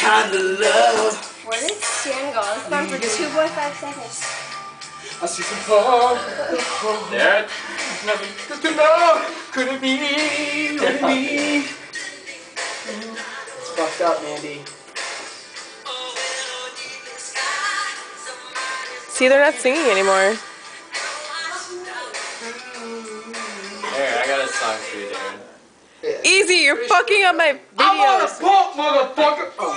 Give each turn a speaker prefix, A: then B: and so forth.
A: kind of love.
B: Where did Stan go? It's gone for 2.5 seconds.
A: I see some fun.
C: There.
A: Nothing good to know. Could it be? Could it be? It's fucked up, Mandy.
D: See, they're not singing anymore.
C: There, I got a song for you, Darin.
D: Easy, you're fucking up my
A: I'm on a boat, motherfucker. Oh.